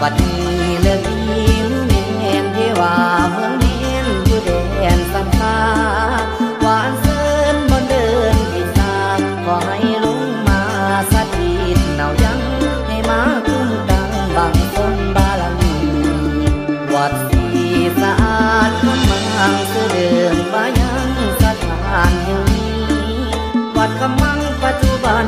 บัดนี้เลิกดีมือเมนเทวาเมืองดินผู้แดนสัมภาหวานเสินบนเดินที่ตาขอให้ลงมาสถิตหนายังให้มาคุ้มดังบังคนบาลังวัดดีสะอาดคำมังเสือเดิมบายังสถานแห่งนี้วัดคำมังปัจจุบัน